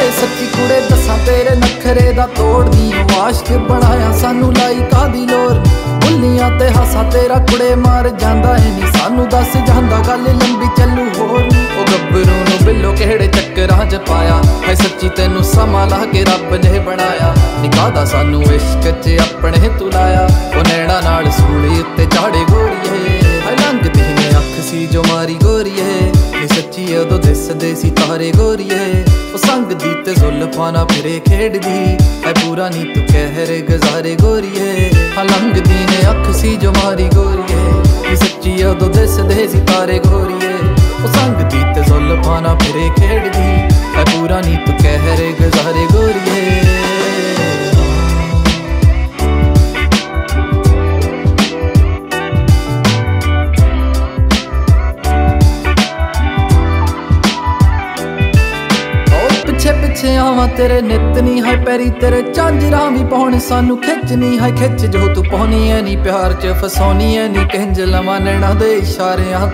ਸੱਚੀ ਕੁੜੇ, ਦੱਸਾਂ ਤੇਰੇ ਨਖਰੇ ਦਾ ਤੋੜਦੀ ਆਸ਼ਕ ਬਣਾਇਆ ਸਾਨੂੰ ਲਾਈ ਕਾਦੀ ਲੋਰ। ਬੁੱਲੀਆਂ ਤੇ ਹਾਸਾ ਤੇਰਾ ਕੁੜੇ ਮਾਰ ਜਾਂਦਾ ਏ ਨਹੀਂ ਸਾਨੂੰ ਦੱਸ ਜਾਂਦਾ ਗੱਲ ਲੰਬੀ ਚੱਲੂ ਹੋਰ ਉਹ ਗੱਭਰੂ ਨੂੰ ਬਿੱਲੋ ਕਿਹੜੇ ਚੱਕਰਾਂ 'ਚ ਪਾਇਆ? ਹੈ ਸੱਚੀ ਤੈਨੂੰ ਸਮਾਂ ਲਾ ਕੇ ਰੱਬ ਨੇ ਬਣਾਇਆ। ਨਿਕਾਹ ਦਾ ਸਾਨੂੰ ਇਸ਼ਕ 'ਚ ਆਪਣੇ ਤੁਲਾਇਆ ਉਹ ਨੈਣਾ ਨਾਲ ਸੂਲੀ ਉੱਤੇ ਚਾੜੇ ਗੋਰੀਏ। ਹੈ ਲੰਘਦੀ ਨੇ ਅੱਖ ਸੀ ਜੋ ਮਾਰੀ ਗੋਰੀਏ। ਨੀ ਸੱਚੀ ਉਦੋਂ ਦਿਸਦੇ ਸੀ ਤਾਰੇ ਗੋਰੀਏ। ਤੇ ਜ਼ੁਲਫਾਂ ਨਾਲ ਫਿਰੇ ਖੇਡਦੀ। ਐ ਪੂਰਾ ਨੀ ਤੂੰ ਕਹਿਰ ਗਜ਼ਾਰੇ ਗੋਰੀਏ। ਹਾਂ ਲੰਘਦੀ ਨੇ ਅੱਖ ਸੀ ਜੋ ਮਾਰੀ ਗੋਰੀਏ। ਨੀ ਸੱਚੀ ਉਦੋਂ ਦਿਸਦੇ ਸੀ ਤਾਰੇ ਗੋਰੀਏ। ਉਹ ਪਿੱਛੇ ਆਵਾਂ, ਤੇਰੇ ਨਿਤ ਨਹੀਂ ਹੈ ਪੈਰੀ ਤੇਰੇ ਚਾਂਜਰਾਂ ਵੀ ਪਾਉਣ, ਸਾਨੂੰ ਖਿੱਚ ਖਿੱਚਣੀ ਹੈ ਖਿੱਚ ਜੋ ਤੂੰ ਪਾਉਣੀ ਐ ਨਹੀਂ ਪਿਆਰ ਚ ਫਸਾਉਣੀ ਐ ਨਹੀਂ ਕਿੰਜ ਲਵਾਂ ਨੈਣਾ ਦੇ ਇਸ਼ਾਰਿਆਂ